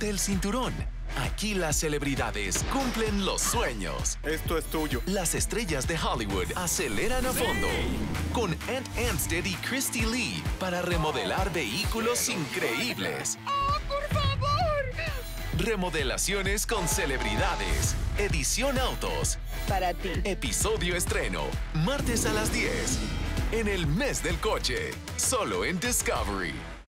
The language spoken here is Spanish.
Ponte el cinturón. Aquí las celebridades cumplen los sueños. Esto es tuyo. Las estrellas de Hollywood aceleran a fondo con Ant Anstead y Christy Lee para remodelar vehículos increíbles. ¡Oh, por favor! Remodelaciones con celebridades. Edición Autos. Para ti. Episodio estreno. Martes a las 10. En el mes del coche. Solo en Discovery.